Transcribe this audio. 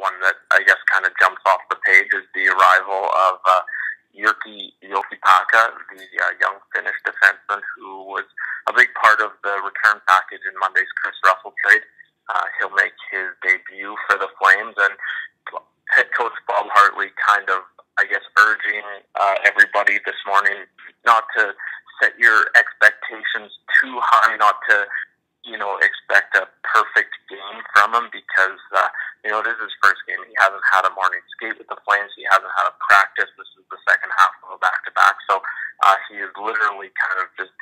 one that I guess kind of jumps off the page is the arrival of uh, Jyrki Jokipakka, the uh, young Finnish defenseman who was a big part of the return package in Monday's Kris Russell trade. Uh, he'll make his debut for the Flames, and head coach Bob Hartley kind of, I guess, urging uh, everybody this morning not to set your expectations too high, not to, you know, expect a perfect game from him because, uh, you know, it is his first game. He hasn't had a morning skate with the Flames. He hasn't had a practice. This is the second half of a back to back. So uh, he is literally kind of just